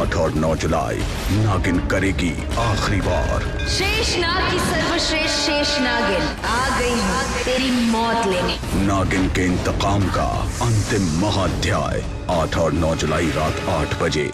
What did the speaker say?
आठ और नौ जुलाई नागिन करेगी आखिरी बार। शेष नाग की सर्वश्रेष्ठ शेष नागिन। आ गई तेरी मौत लेने। नागिन के इंतकाम का अंतिम महाध्याय आठ और नौ जुलाई रात आठ बजे।